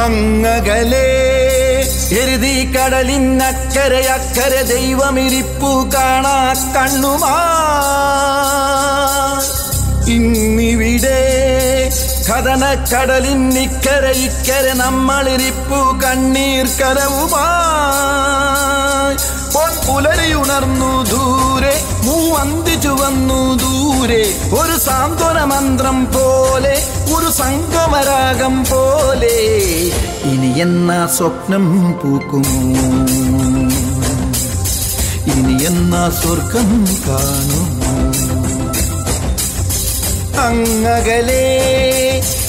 അങ്ങകലേ എരുതി കടലിന്നക്കരെ അക്കരെ ദൈവമിരിപ്പു കാണാ കണ്ണുമാ. ഇന്നിവിടെ കഥന കടലിന്നിക്കരെ ഇക്കരെ നമ്മളിരിപ്പു കണ്ണീർ കരവുമായി പൊൻ പുലരിയുണർന്നു ദൂരെ മൂവന്തി ചുവന്നു ദൂരെ ഒരു സാന്ത്വന മന്ത്രം പോലെ ഒരു സംഗമരാഗം പോലെ ഇനി എന്നാ സ്വപ്നം പൂക്കുമോ ഇനി എന്നാ സ്വർഗം കാണുമോ അങ്ങകലേ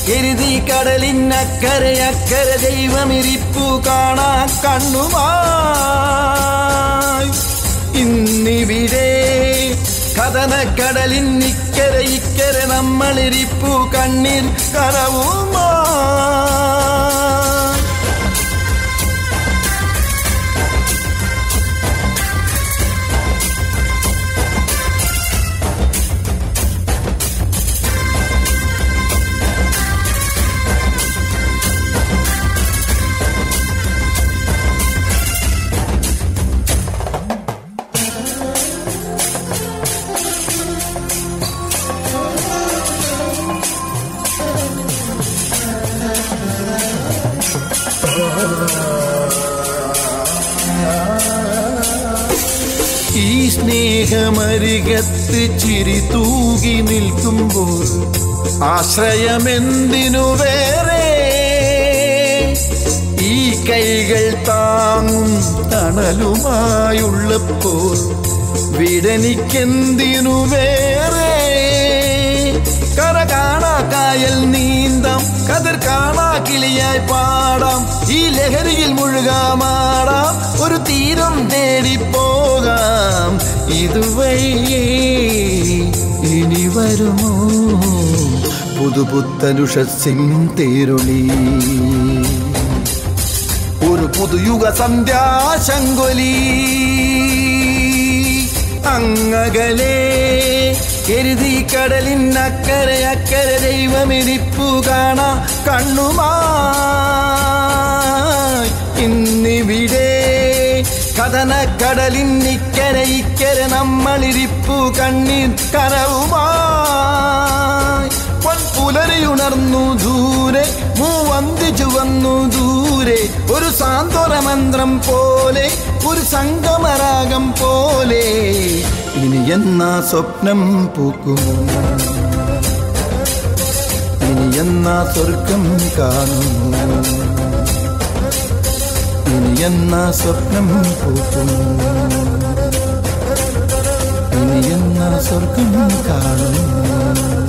എരുതി കടലിനക്കരെ അക്കരെ ദൈവമിരിപ്പു കാണാ കണ്ണുമായി. ഇന്നിവിടെ കഥനക്കടലിൻ ഇക്കരെ ഇക്കരെ നമ്മളിരിപ്പു കണ്ണിൽ കരവുമായി ഈ സ്നേഹമരികത്ത് ചിരി തൂകി നിൽക്കുമ്പോൾ ആശ്രയമെന്തിനു വേറെ? ഈ കൈകൾ താങ്ങും തണലുമായുള്ളപ്പോൾ വിടനിക്കെന്തിനു വേറെ? കര കാണാ കായൽ നീന്താം കതിർ കാണാ കിളിയായി പാടാം. ഈ ലഹരിയിൽ മുഴുകാമാടാം ഒരു തീരം തേടി പോകാം. ഇതുവഴിയേ ഇനി വരുമോ? പുതുപുത്തനുഷ സിംഗ് തേരുണി ഒരു പുതുയുഗ സന്ധ്യാശങ്കൊലി അങ്ങകലേ എരുതി കടലിൻ അക്കരെ ദൈവമിരിപ്പു കാണാ കണ്ണുമായി. ഇന്നിവിടെ കഥന കടലിന്നിക്കരെ ഇക്കരെ നമ്മളിരിപ്പു കണ്ണീർ കരവുമായി. ദൂരെ മൂവന്തി ചുവന്നു ദൂരെ ഒരു സാന്ത്വന മന്ത്രം പോലെ ഒരു സംഗമരാഗം പോലെ. ഇനി എന്നാ സ്വപ്നം പൂക്കുമോ ഇനി എന്നാ സ്വർഗം കാണുമോ ഇനി എന്നാ സ്വപ്നം പൂക്കുമോ ഇനി എന്നാ സ്വർഗം കാണുമോ